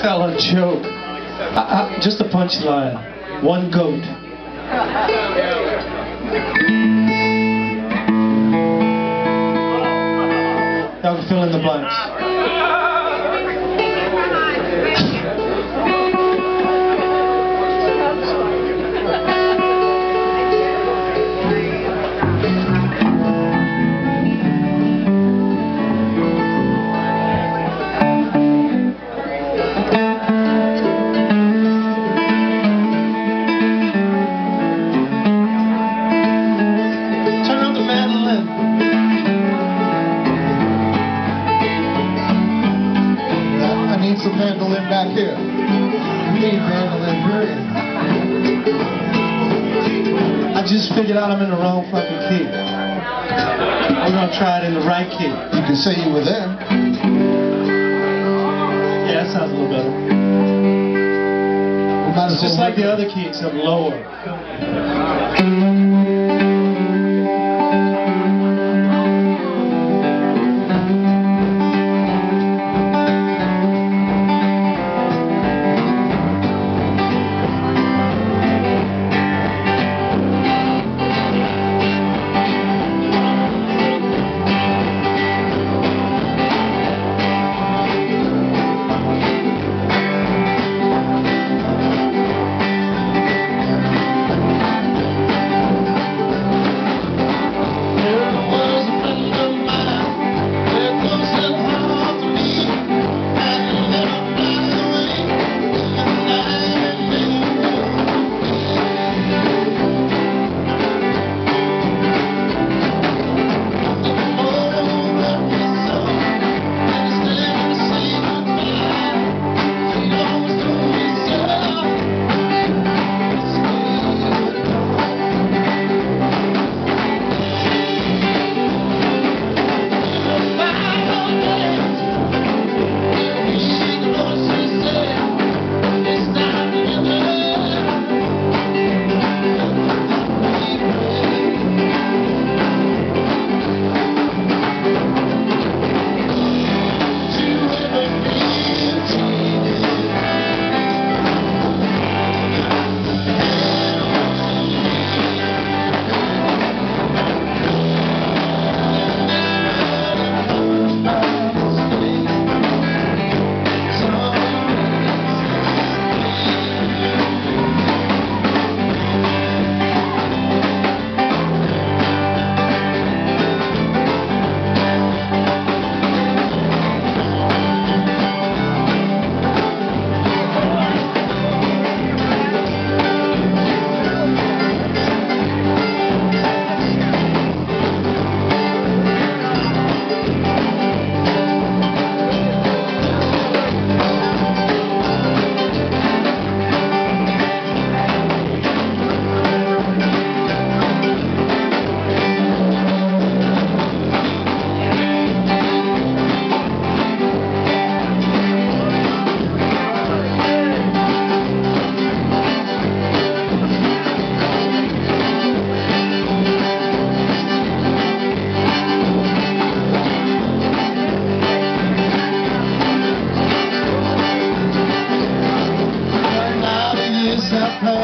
tell a joke. I, I, just a punchline. One goat. Can fill in the blanks. Mandolin back here. We need mandolin period. I just figured out I'm in the wrong fucking key. We're gonna try it in the right key. You can say you were there. Yeah, that sounds a little better. It's just like the other key, except lower. Santa